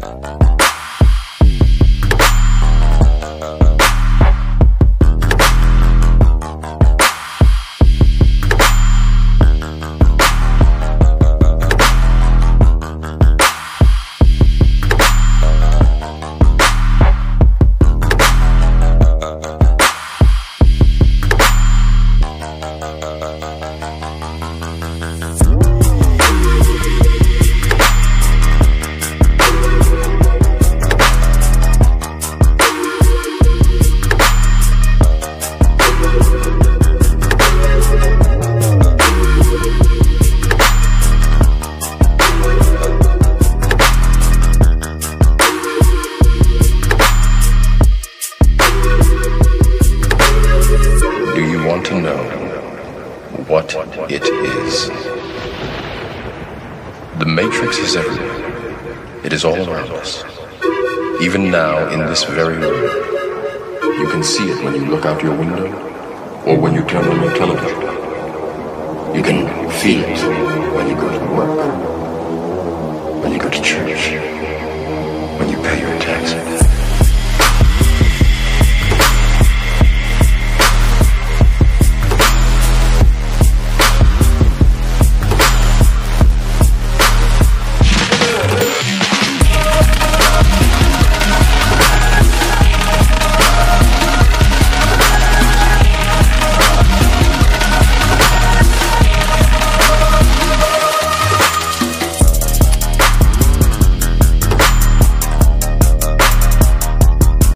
Do you want to know what it is? The Matrix is everywhere. It is all around us. Even now, in this very room. You can see it when you look out your window or when you turn on your television. You can feel it when you go to work,